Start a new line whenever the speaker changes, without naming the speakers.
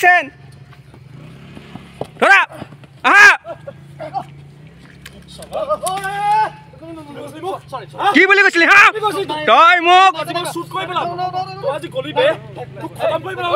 action. Dora. Aha. কি বুলি কৈছিলি হা তই মোক
শ্বুট কৰি পেলাম আজি গলি বে খতম কৰি পেলাম